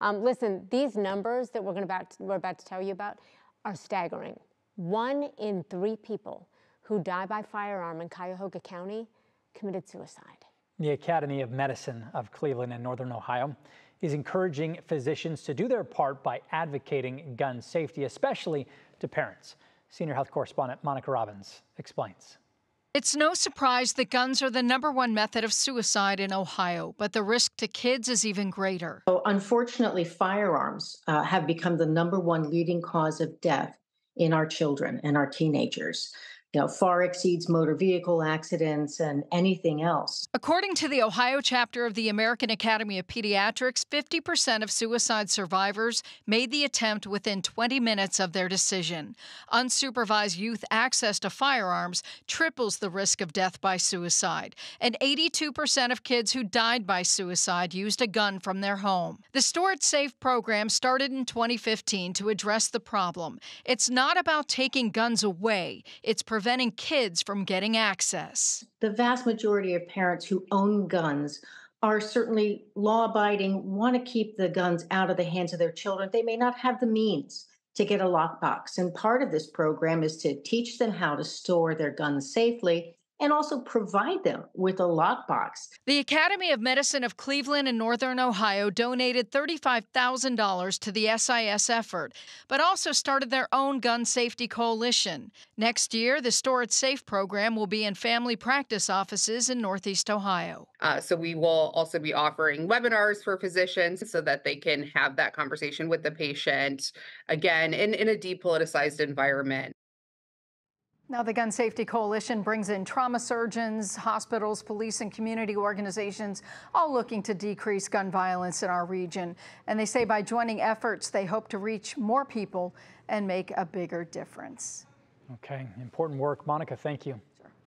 Um, listen, these numbers that we're, going about to, we're about to tell you about are staggering. One in three people who die by firearm in Cuyahoga County committed suicide. The Academy of Medicine of Cleveland and Northern Ohio is encouraging physicians to do their part by advocating gun safety, especially to parents. Senior health correspondent Monica Robins explains. It's no surprise that guns are the number one method of suicide in Ohio, but the risk to kids is even greater. So unfortunately, firearms uh, have become the number one leading cause of death in our children and our teenagers you know, far exceeds motor vehicle accidents and anything else. According to the Ohio chapter of the American Academy of Pediatrics, 50% of suicide survivors made the attempt within 20 minutes of their decision. Unsupervised youth access to firearms triples the risk of death by suicide, and 82% of kids who died by suicide used a gun from their home. The Store It Safe program started in 2015 to address the problem. It's not about taking guns away, it's preventing kids from getting access. The vast majority of parents who own guns are certainly law abiding, want to keep the guns out of the hands of their children. They may not have the means to get a lockbox. And part of this program is to teach them how to store their guns safely and also provide them with a lockbox. The Academy of Medicine of Cleveland and Northern Ohio donated $35,000 to the SIS effort, but also started their own gun safety coalition. Next year, the Store It Safe program will be in family practice offices in Northeast Ohio. Uh, so we will also be offering webinars for physicians so that they can have that conversation with the patient, again, in, in a depoliticized environment. Now, the Gun Safety Coalition brings in trauma surgeons, hospitals, police, and community organizations, all looking to decrease gun violence in our region. And they say by joining efforts, they hope to reach more people and make a bigger difference. Okay, important work. Monica, thank you.